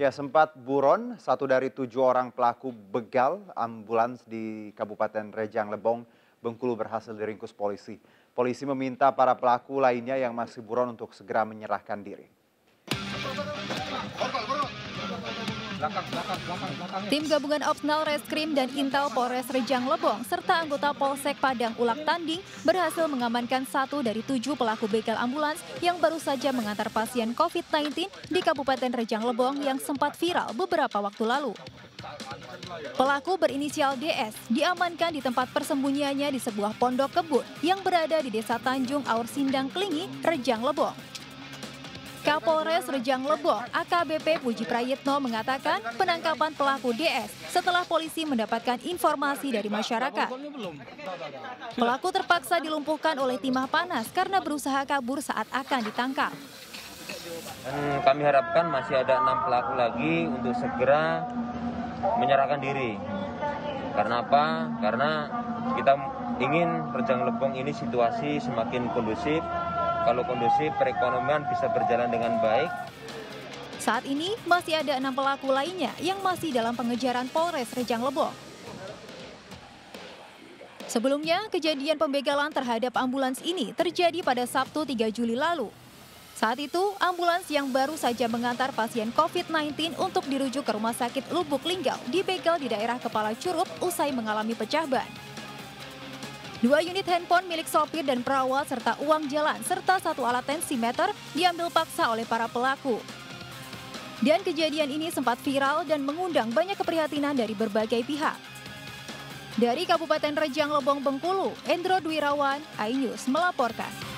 Ya, sempat buron, satu dari tujuh orang pelaku begal ambulans di Kabupaten Rejang Lebong, Bengkulu berhasil diringkus polisi. Polisi meminta para pelaku lainnya yang masih buron untuk segera menyerahkan diri. Tim gabungan Opsnal Reskrim dan Intel Polres Rejang Lebong serta anggota Polsek Padang Ulak Tanding berhasil mengamankan satu dari tujuh pelaku begal ambulans yang baru saja mengantar pasien COVID-19 di Kabupaten Rejang Lebong yang sempat viral beberapa waktu lalu. Pelaku berinisial DS diamankan di tempat persembunyiannya di sebuah pondok kebun yang berada di Desa Tanjung Aur Sindang Klingi, Rejang Lebong. Kapolres Rejang Lebong AKBP Puji Prayitno mengatakan penangkapan pelaku DS setelah polisi mendapatkan informasi dari masyarakat. Pelaku terpaksa dilumpuhkan oleh timah panas karena berusaha kabur saat akan ditangkap. Dan kami harapkan masih ada enam pelaku lagi untuk segera menyerahkan diri. Karena apa? Karena kita ingin Rejang Lebong ini situasi semakin kondusif, kalau kondusif perekonomian bisa berjalan dengan baik. Saat ini masih ada enam pelaku lainnya yang masih dalam pengejaran Polres Rejang Lebong. Sebelumnya, kejadian pembegalan terhadap ambulans ini terjadi pada Sabtu 3 Juli lalu. Saat itu, ambulans yang baru saja mengantar pasien COVID-19 untuk dirujuk ke Rumah Sakit Lubuk Linggau dibegal di daerah Kepala Curup usai mengalami pecah ban. Dua unit handphone milik sopir dan perawat serta uang jalan serta satu alat tensimeter diambil paksa oleh para pelaku. Dan kejadian ini sempat viral dan mengundang banyak keprihatinan dari berbagai pihak. Dari Kabupaten Rejang Lebong Bengkulu, Endro Dwirawan, iNews melaporkan.